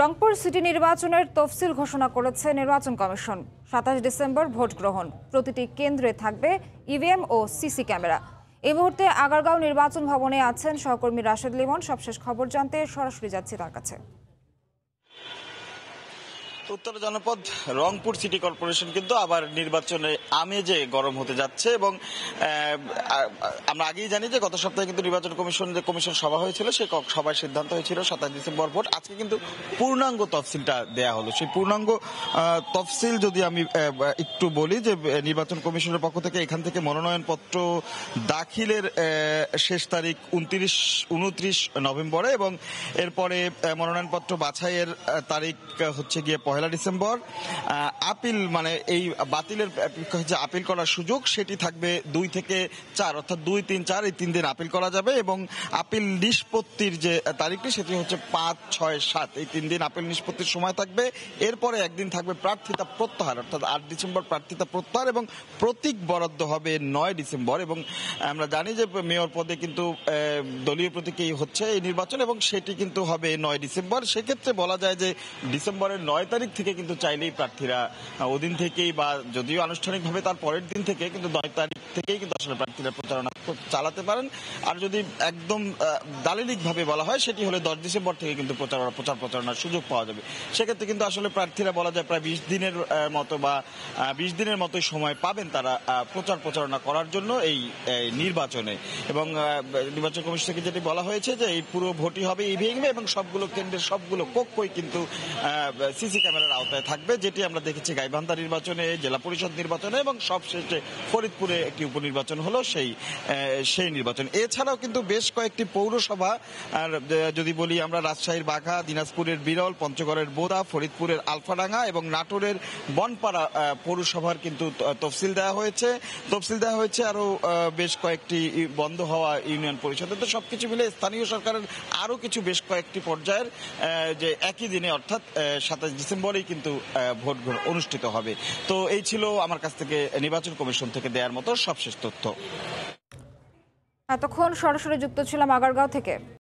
Rangpur city নির্বাচনের তফসিল ঘোষণা করেছে নির্বাচন কমিশন। সাতাশ ডিসেম্বর ভোট গ্রহণ। প্রতিটি কেন্দ্রে থাকবে ইভিএম ও সিসি ক্যামেরা। এই মুহূর্তে আগারগাঁও নির্বাচন ভবনে আছেন সহকর্মী রাশেদ লিমন। সবশেষ খবর জানতে সরাসরি যাচ্ছি তার কাছে। উত্তর জনপদ রংপুর সিটি কর্পোরেশন কিন্তু আবার নির্বাচনে আমেজে গরম হতে যাচ্ছে এবং আমরা আগেই জানি যে গত সপ্তাহে কিন্তু নির্বাচন কমিশন, যে কমিশন সভা হয়েছিল ক- সভায় সিদ্ধান্ত হয়েছিল সাতাশ ডিসেম্বর ভোট। আজকে কিন্তু পূর্ণাঙ্গ তফসিলটা দেয়া হলো। সেই পূর্ণাঙ্গ তফসিল যদি আমি একটু বলি যে নির্বাচন কমিশনের পক্ষ থেকে এখান থেকে মনোনয়নপত্র দাখিলের শেষ তারিখ উনত্রিশ উনত্রিশ নভেম্বরে এবং এরপরে মনোনয়নপত্র বাছাইয়ের তারিখ হচ্ছে গিয়ে পহেলা ডিসেম্বর। আপিল মানে এই বাতিলের যে আপিল করার সুযোগ, সেটি থাকবে দুই থেকে চার, অর্থাৎ দুই, তিন, চার, এই তিন দিন আপিল করা যাবে এবং আপিল নিষ্পত্তির যে তারিখটি, সেটি হচ্ছে পাঁচ, ছয়, সাত, এই তিন দিন আপিল নিষ্পত্তির সময় থাকবে। এরপরে একদিন থাকবে প্রার্থিতা প্রত্যাহার, অর্থাৎ আট ডিসেম্বর প্রার্থিতা প্রত্যাহার এবং প্রতীক বরাদ্দ হবে নয় ডিসেম্বর এবং আমরা জানি যে মেয়র পদে কিন্তু দলীয় প্রতীকেই হচ্ছে এই নির্বাচন এবং সেটি কিন্তু হবে নয় ডিসেম্বর। সেক্ষেত্রে বলা যায় যে ডিসেম্বরের নয় তারিখ থেকে কিন্তু চাইলেই প্রার্থীরা ওদিন থেকেই বা যদিও আনুষ্ঠানিকভাবে তার পরের দিন থেকে কিন্তু নয় তারিখ থেকেই কিন্তু আসলে প্রার্থীরা প্রচারণা চালাতে পারেন। আর যদি একদম দালিলিক ভাবে বলা হয়, সেটি হলে দশ ডিসেম্বর থেকে কিন্তু প্রচার প্রচার প্রচারণার সুযোগ পাওয়া যাবে। সেক্ষেত্রে কিন্তু আসলে প্রার্থীরা বলা যায় প্রায় বিশ দিনের মতো বা বিশ দিনের মতোই সময় পাবেন তারা প্রচার প্রচারণা করার জন্য এই নির্বাচনে। এবং নির্বাচন কমিশন থেকে যেটি বলা হয়েছে যে এই পুরো ভোটই হবে ইভিএম এবং সবগুলো কেন্দ্রের সবগুলো কক্ষই কিন্তু সিসি ক্যামেরার আওতায় থাকবে যেটি আমরা দেখেছি গাইবান্ধা নির্বাচনে জেলা পরিষদ নির্বাচনে এবং সবশেষে ফরিদপুরে একটি উপনির্বাচন হলো সেই সেই নির্বাচন। এছাড়াও কিন্তু বেশ কয়েকটি পৌরসভা আর যদি বলি আমরা রাজশাহীর বাঘা দিনাজপুরের বিরল পঞ্চগড়ের বোদা ফরিদপুরের আলফাডাঙ্গা এবং নাটোরের বনপাড়া পৌরসভার কিন্তু তফসিল দেওয়া হয়েছে। তফসিল দেওয়া হয়েছে আরও আহ, বেশ কয়েকটি বন্ধ হওয়া ইউনিয়ন পরিষদে। তো সবকিছু মিলে স্থানীয় সরকারের আরও কিছু বেশ কয়েকটি পর্যায়ের যে একই দিনে অর্থাৎ সাতাশ ডিসেম্বরেই কিন্তু ভোট অনুষ্ঠিত হবে। তো এই ছিল আমার কাছ থেকে নির্বাচন কমিশন থেকে দেওয়ার মতো সবশেষ তথ্য। এতক্ষণ সরাসরি যুক্ত ছিলাম আগারগাঁও থেকে।